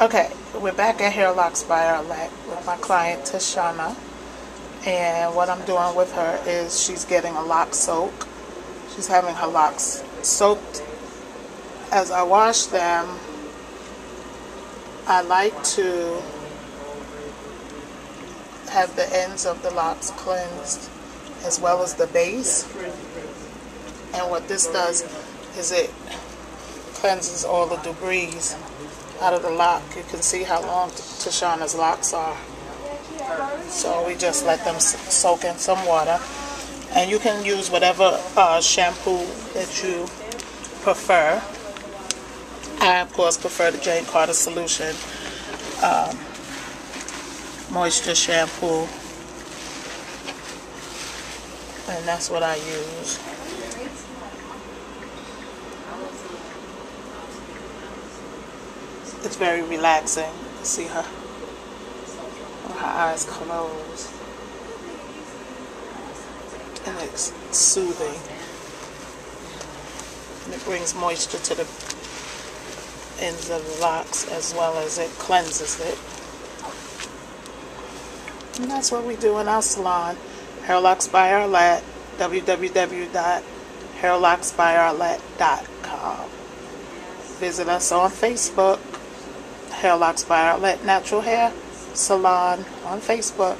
Okay, we're back at HairLoks by Arlette with my client Tashana. And what I'm doing with her is she's getting a lock soak. She's having her locks soaked. As I wash them, I like to have the ends of the locks cleansed as well as the base. And what this does is it cleanses all the debris out of the lock. You can see how long Tashana's locks are. So we just let them soak in some water. And you can use whatever uh, shampoo that you prefer. I, of course, prefer the Jane Carter Solution um, Moisture Shampoo. And that's what I use. It's very relaxing to see her. Her eyes closed. And it's soothing. And it brings moisture to the ends of the locks as well as it cleanses it. And that's what we do in our salon. HairLoks by Arlette, www.hairloksbyarlette.com. Visit us on Facebook, HairLoks by Arlette Natural Hair Salon on Facebook.